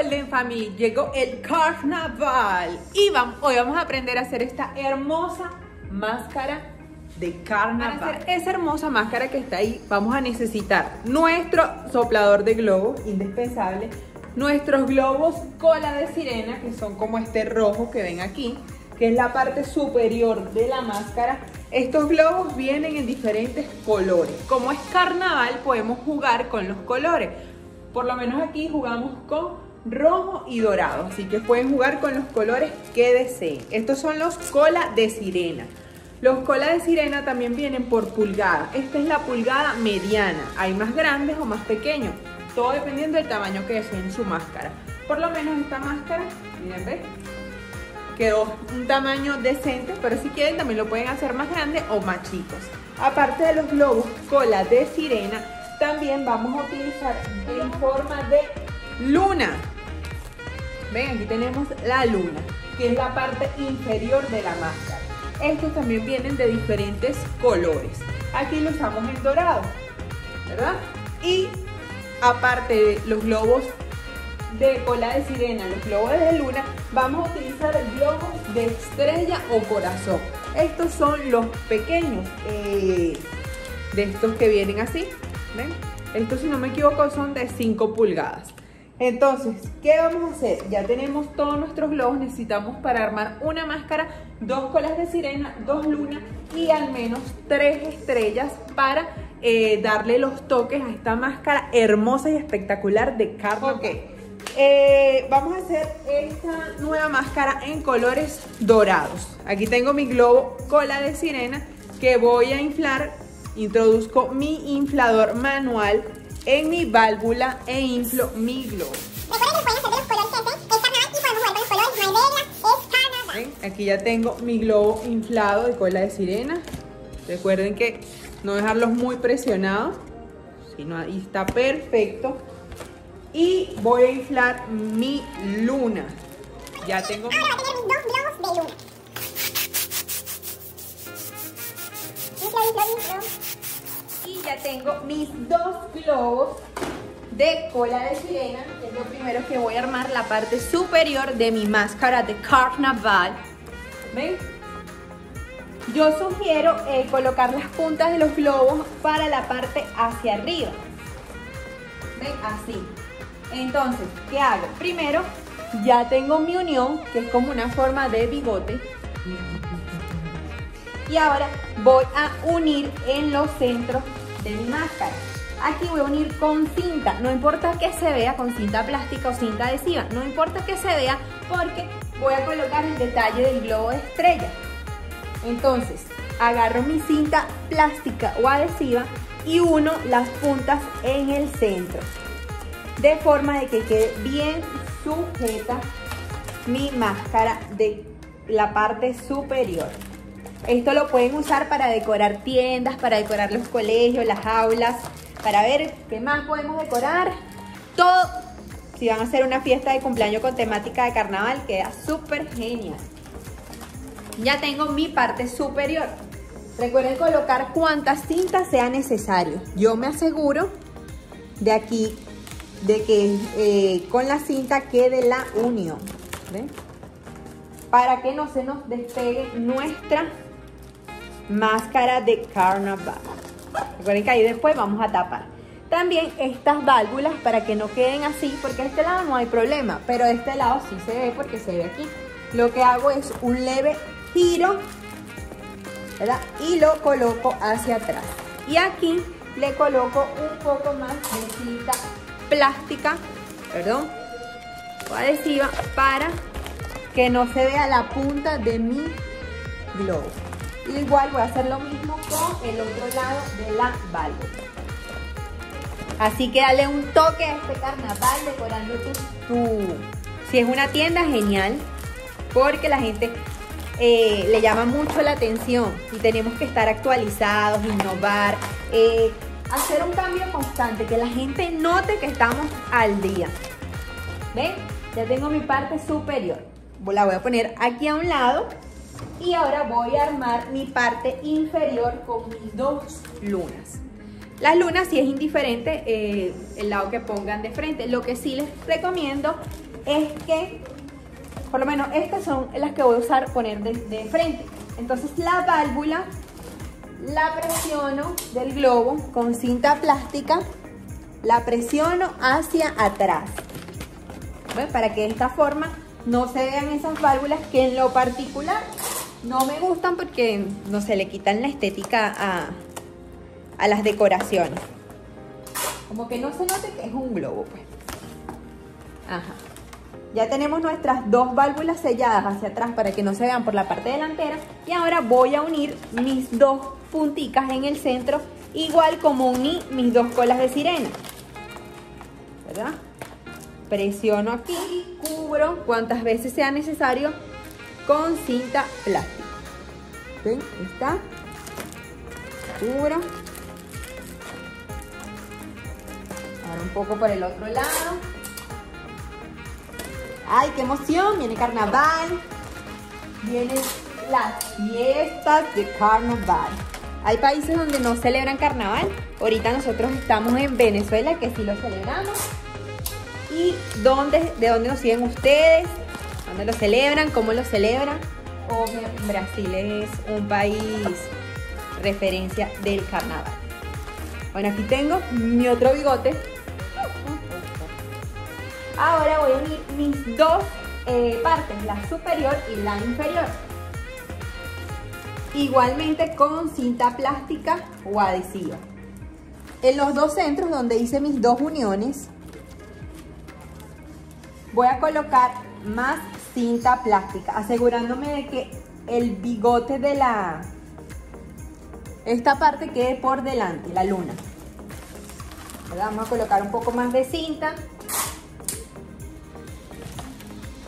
Golden Family, llegó el carnaval y vamos, hoy vamos a aprender a hacer esta hermosa máscara de carnaval. Para hacer esa hermosa máscara que está ahí, vamos a necesitar nuestro soplador de globos, indispensable, nuestros globos cola de sirena, que son como este rojo que ven aquí, que es la parte superior de la máscara. Estos globos vienen en diferentes colores. Como es carnaval, podemos jugar con los colores. Por lo menos aquí jugamos con rojo y dorado, así que pueden jugar con los colores que deseen. Estos son los cola de sirena. Los cola de sirena también vienen por pulgada. Esta es la pulgada mediana. Hay más grandes o más pequeños. Todo dependiendo del tamaño que deseen su máscara. Por lo menos esta máscara, miren, ¿ves? Quedó un tamaño decente, pero si quieren también lo pueden hacer más grande o más chicos. Aparte de los globos cola de sirena, también vamos a utilizar en forma de luna. Ven, aquí tenemos la luna, que es la parte inferior de la máscara. Estos también vienen de diferentes colores. Aquí lo usamos en dorado, ¿verdad? Y aparte de los globos de cola de sirena, los globos de luna, vamos a utilizar globos de estrella o corazón. Estos son los pequeños eh, de estos que vienen así, ¿ven? Estos, si no me equivoco, son de 5 pulgadas. Entonces, ¿qué vamos a hacer? Ya tenemos todos nuestros globos, necesitamos para armar una máscara, dos colas de sirena, dos lunas y al menos tres estrellas para eh, darle los toques a esta máscara hermosa y espectacular de carne. Ok, eh, vamos a hacer esta nueva máscara en colores dorados. Aquí tengo mi globo cola de sirena que voy a inflar. Introduzco mi inflador manual en mi válvula e inflo mi globo. Aquí ya tengo mi globo inflado de cola de sirena. Recuerden que no dejarlos muy presionados, sino ahí está perfecto. Y voy a inflar mi luna. Ya tengo... Ahora voy a tener mis dos globos de luna. Inflo, inflo, inflo ya tengo mis dos globos de cola de que es primero que voy a armar, la parte superior de mi máscara de carnaval. ¿Ven? Yo sugiero eh, colocar las puntas de los globos para la parte hacia arriba. ¿Ven? Así. Entonces, ¿qué hago? Primero, ya tengo mi unión, que es como una forma de bigote. Y ahora voy a unir en los centros mi máscara. Aquí voy a unir con cinta, no importa que se vea con cinta plástica o cinta adhesiva, no importa que se vea porque voy a colocar el detalle del globo de estrella. Entonces, agarro mi cinta plástica o adhesiva y uno las puntas en el centro. De forma de que quede bien sujeta mi máscara de la parte superior. Esto lo pueden usar para decorar tiendas, para decorar los colegios, las aulas, para ver qué más podemos decorar. Todo, si van a hacer una fiesta de cumpleaños con temática de carnaval, queda súper genial. Ya tengo mi parte superior. Recuerden colocar cuantas cintas sea necesario. Yo me aseguro de aquí, de que eh, con la cinta quede la unión. Para que no se nos despegue nuestra máscara de carnaval. Recuerden que ahí después vamos a tapar. También estas válvulas para que no queden así, porque este lado no hay problema, pero este lado sí se ve porque se ve aquí. Lo que hago es un leve giro, ¿verdad? Y lo coloco hacia atrás. Y aquí le coloco un poco más de plástica, perdón, o adhesiva, para que no se vea la punta de mi globo. Igual voy a hacer lo mismo con el otro lado de la válvula. Así que dale un toque a este carnaval decorando tu, Si es una tienda, genial. Porque la gente eh, le llama mucho la atención y tenemos que estar actualizados, innovar, eh, hacer un cambio constante, que la gente note que estamos al día. ¿Ven? Ya tengo mi parte superior. La voy a poner aquí a un lado y ahora voy a armar mi parte inferior con mis dos lunas. Las lunas si es indiferente eh, el lado que pongan de frente. Lo que sí les recomiendo es que, por lo menos estas son las que voy a usar poner de, de frente. Entonces la válvula la presiono del globo con cinta plástica, la presiono hacia atrás. Para que de esta forma no se vean esas válvulas que en lo particular no me gustan porque no se le quitan la estética a, a las decoraciones. Como que no se note que es un globo, pues. Ajá. Ya tenemos nuestras dos válvulas selladas hacia atrás para que no se vean por la parte delantera. Y ahora voy a unir mis dos punticas en el centro, igual como uní mis dos colas de sirena. ¿Verdad? Presiono aquí, cubro cuantas veces sea necesario con cinta plástica. ¿Ven? Ahí está. Cubro. Ahora un poco por el otro lado. ¡Ay, qué emoción! Viene carnaval. Vienen las fiestas de carnaval. Hay países donde no celebran carnaval. Ahorita nosotros estamos en Venezuela, que sí lo celebramos. ¿Y dónde, de dónde nos siguen ustedes? ¿Dónde lo celebran? ¿Cómo lo celebran? Obvio, Brasil es un país referencia del carnaval. Bueno, aquí tengo mi otro bigote. Ahora voy a unir mis dos eh, partes, la superior y la inferior. Igualmente con cinta plástica o adhesiva. En los dos centros donde hice mis dos uniones, voy a colocar más cinta plástica, asegurándome de que el bigote de la... Esta parte quede por delante, la luna. Vamos a colocar un poco más de cinta.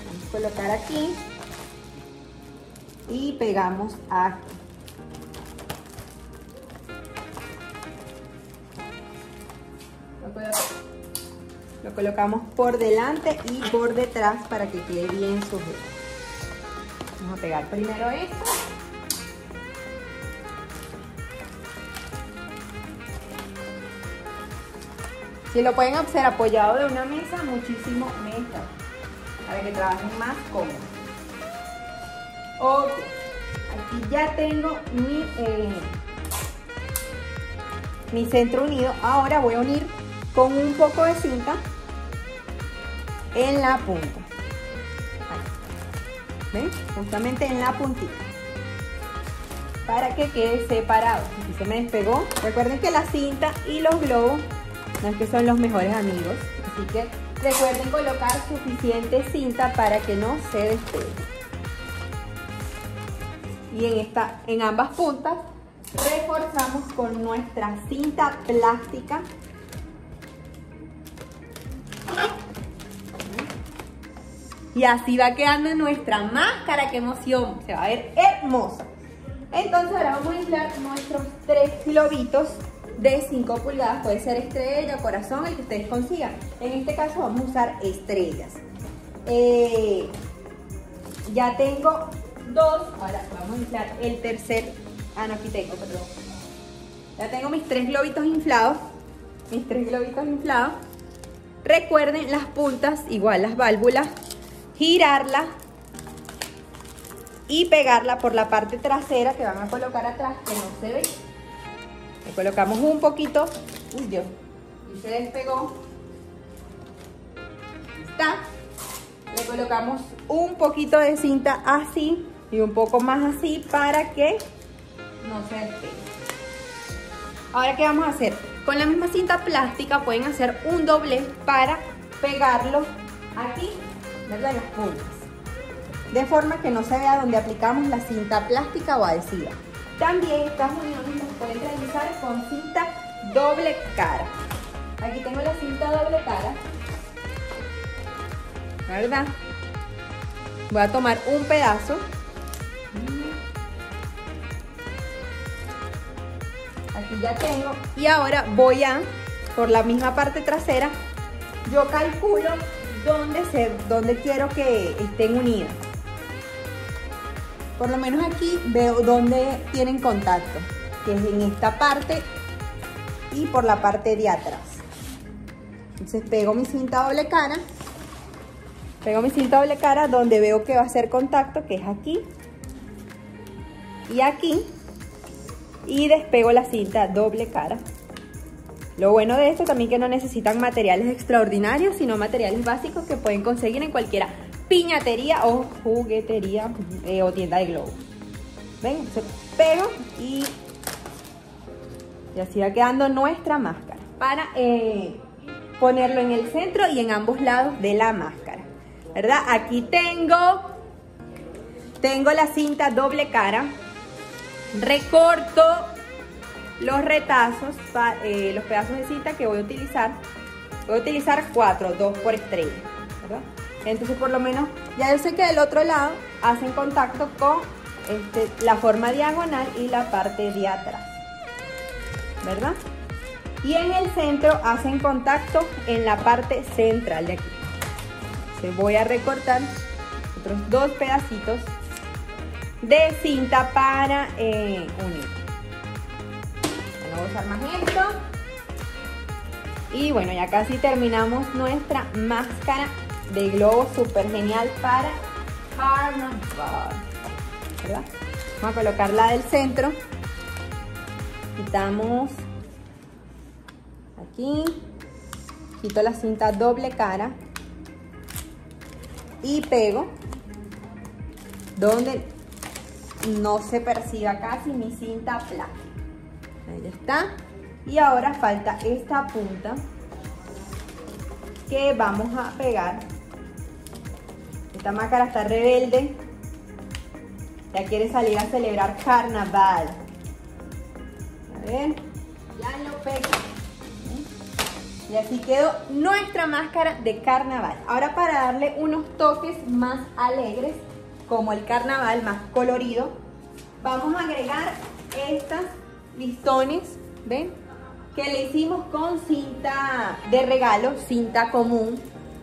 Vamos a colocar aquí. Y pegamos aquí. Lo colocamos por delante y por detrás para que quede bien sujeto. Vamos a pegar primero esto. Si lo pueden hacer apoyado de una mesa, muchísimo mejor. Para que trabajen más cómodo. Ok. Aquí ya tengo mi, eh, mi centro unido. Ahora voy a unir con un poco de cinta en la punta. ¿Ven? Justamente en la puntita. Para que quede separado. Aquí se me despegó. Recuerden que la cinta y los globos no es que son los mejores amigos. Así que recuerden colocar suficiente cinta para que no se despegue. Y en, esta, en ambas puntas reforzamos con nuestra cinta plástica Y así va quedando nuestra máscara, qué emoción, se va a ver hermosa. Entonces ahora vamos a inflar nuestros tres globitos de 5 pulgadas, puede ser estrella, corazón, el que ustedes consigan. En este caso vamos a usar estrellas. Eh, ya tengo dos, ahora vamos a inflar el tercer, ah no, aquí tengo, perdón. Ya tengo mis tres globitos inflados, mis tres globitos inflados. Recuerden las puntas, igual las válvulas, girarla y pegarla por la parte trasera que van a colocar atrás, que no se ve. Le colocamos un poquito, uy Dios, y se despegó. Está. Le colocamos un poquito de cinta así y un poco más así para que no se despegue. Ahora, ¿qué vamos a hacer? Con la misma cinta plástica pueden hacer un doble para pegarlo aquí las puntas. De forma que no se vea donde aplicamos la cinta plástica o adhesiva. También estas uniones las pueden realizar con cinta doble cara. Aquí tengo la cinta doble cara. ¿Verdad? Voy a tomar un pedazo. Aquí ya tengo. Y ahora voy a, por la misma parte trasera, yo calculo dónde, se, dónde quiero que estén unidas. Por lo menos aquí veo dónde tienen contacto, que es en esta parte y por la parte de atrás. Entonces pego mi cinta doble cara Pego mi cinta doble cara donde veo que va a hacer contacto, que es aquí y aquí. Y despego la cinta doble cara. Lo bueno de esto también que no necesitan materiales extraordinarios, sino materiales básicos que pueden conseguir en cualquier piñatería o juguetería eh, o tienda de globos. ¿Ven? Se pego y, y así va quedando nuestra máscara. Para eh, ponerlo en el centro y en ambos lados de la máscara. ¿Verdad? Aquí tengo, tengo la cinta doble cara. Recorto los retazos, eh, los pedazos de cinta que voy a utilizar. Voy a utilizar cuatro, dos por estrella. ¿verdad? Entonces por lo menos ya yo sé que del otro lado hacen contacto con este, la forma diagonal y la parte de atrás. ¿Verdad? Y en el centro hacen contacto en la parte central de aquí. Se voy a recortar otros dos pedacitos de cinta para eh, unir. Usar más esto. Y bueno, ya casi terminamos nuestra máscara de globo súper genial para carnaval. Vamos a colocarla del centro. Quitamos aquí. Quito la cinta doble cara. Y pego donde no se perciba casi mi cinta plástica. Ahí está. Y ahora falta esta punta que vamos a pegar. Esta máscara está rebelde. Ya quiere salir a celebrar carnaval. A ver, ya lo pego. Y así quedó nuestra máscara de carnaval. Ahora para darle unos toques más alegres, como el carnaval más colorido, vamos a agregar estas listones, ¿ven? Que le hicimos con cinta de regalo, cinta común.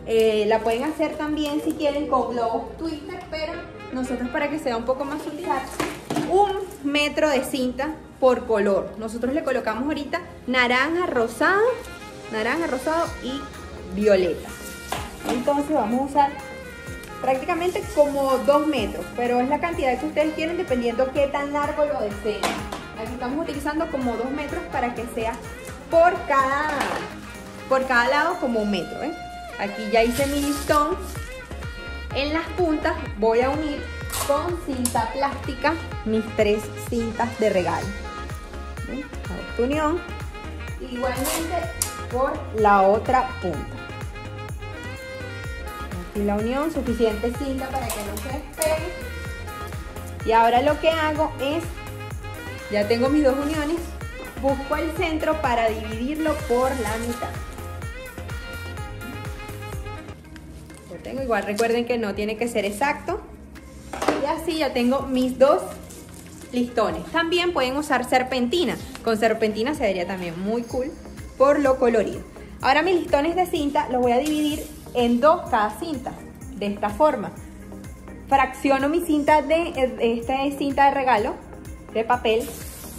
Eh, la pueden hacer también si quieren con globos twister, pero nosotros para que sea un poco más utilizar un metro de cinta por color. Nosotros le colocamos ahorita naranja, rosado, naranja, rosado y violeta. Entonces vamos a usar prácticamente como dos metros, pero es la cantidad que ustedes quieren dependiendo qué tan largo lo deseen. Aquí estamos utilizando como dos metros para que sea por cada, por cada lado como un metro. ¿eh? Aquí ya hice mi listón. En las puntas voy a unir con cinta plástica mis tres cintas de regalo. ¿Ven? Esta unión. Igualmente por la otra punta. Aquí la unión, suficiente cinta para que no se despegue. Y ahora lo que hago es ya tengo mis dos uniones. Busco el centro para dividirlo por la mitad. Lo tengo igual, recuerden que no tiene que ser exacto. Y así ya tengo mis dos listones. También pueden usar serpentina. Con serpentina se vería también muy cool por lo colorido. Ahora mis listones de cinta los voy a dividir en dos cada cinta. De esta forma. Fracciono mi cinta de, esta cinta de regalo de papel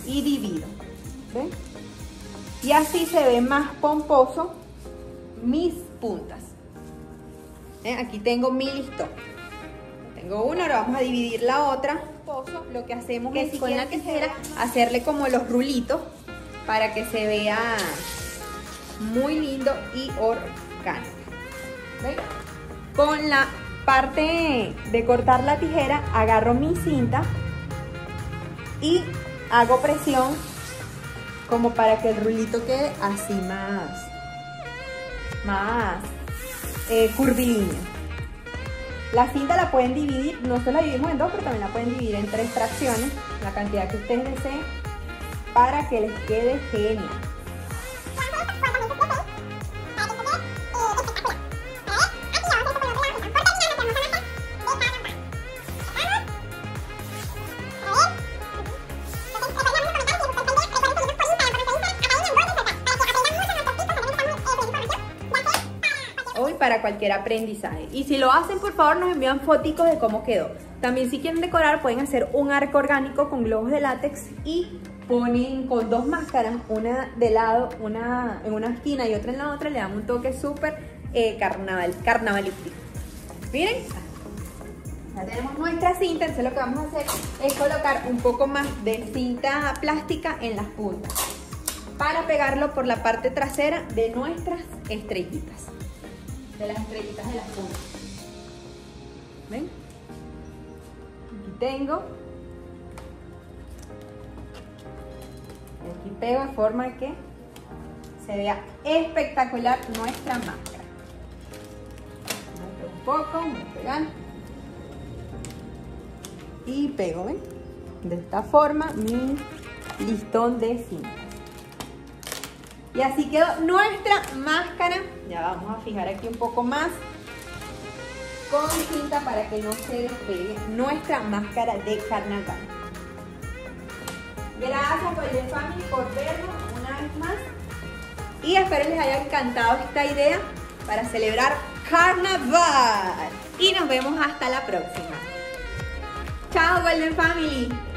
y divido. ¿ven? Y así se ve más pomposo mis puntas. Aquí tengo mi listón. Tengo una, ahora vamos a dividir la otra. Lo que hacemos es con la tijera hacerle como los rulitos para que se vea muy lindo y orgánico. ¿Ven? Con la parte de cortar la tijera agarro mi cinta y hago presión como para que el rulito quede así más, más eh, curvilíneo. La cinta la pueden dividir, no solo la dividimos en dos, pero también la pueden dividir en tres fracciones, la cantidad que ustedes deseen, para que les quede genial. Para cualquier aprendizaje. Y si lo hacen, por favor, nos envían fotos de cómo quedó. También si quieren decorar, pueden hacer un arco orgánico con globos de látex y ponen con dos máscaras, una de lado, una en una esquina y otra en la otra, le dan un toque súper eh, carnaval, carnavalístico. Miren, ya tenemos nuestra cinta, entonces lo que vamos a hacer es colocar un poco más de cinta plástica en las puntas para pegarlo por la parte trasera de nuestras estrellitas, de las estrellitas de las puntas. ¿Ven? Aquí tengo. Aquí pego de forma que se vea espectacular nuestra máscara. Un poco, voy a pegar. Y pego, ¿ven? De esta forma mi listón de cinta. Y así quedó nuestra máscara. Ya vamos a fijar aquí un poco más con cinta para que no se despegue nuestra máscara de carnaval. Gracias por el Family por vernos una vez más y espero les haya encantado esta idea para celebrar carnaval y nos vemos hasta la próxima. Chao Golden Family.